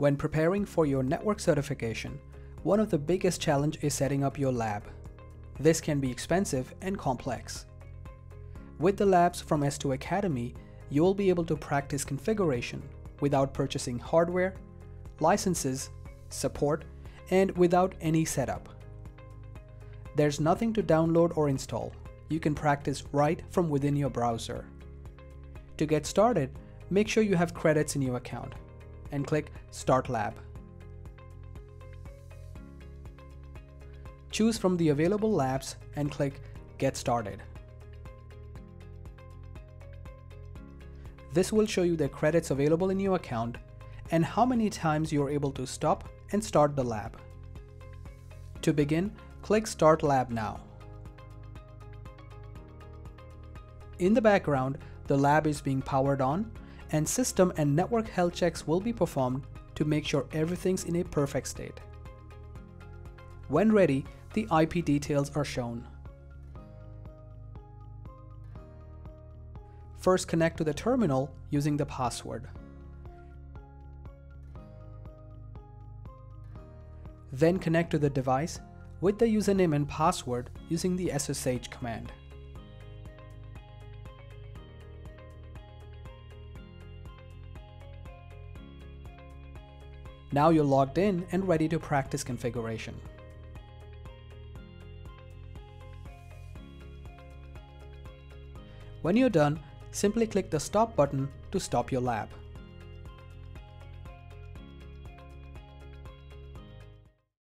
When preparing for your network certification, one of the biggest challenge is setting up your lab. This can be expensive and complex. With the labs from S2 Academy, you will be able to practice configuration without purchasing hardware, licenses, support, and without any setup. There's nothing to download or install. You can practice right from within your browser. To get started, make sure you have credits in your account and click Start Lab. Choose from the available labs and click Get Started. This will show you the credits available in your account and how many times you are able to stop and start the lab. To begin, click Start Lab Now. In the background, the lab is being powered on and system and network health checks will be performed to make sure everything's in a perfect state. When ready, the IP details are shown. First connect to the terminal using the password. Then connect to the device with the username and password using the SSH command. Now you're logged in and ready to practice configuration. When you're done, simply click the stop button to stop your lab.